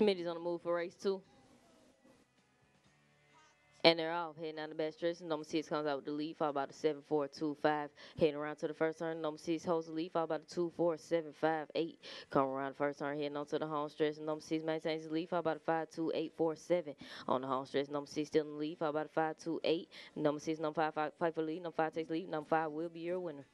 Smitty's on the move for race two. And they're off, heading down the best stretch. Number six comes out with the lead, followed by the seven, four, two, five. Heading around to the first turn. Number six holds the lead, followed by the two, four, seven, five, eight. Come around the first turn, heading on to the home stretch. Number six maintains the lead, followed by the five, two, eight, four, seven. On the home stretch, number six still in the lead, followed by the five, two, eight. Number six, number five, five, fight for lead. Number five takes lead. Number five will be your winner.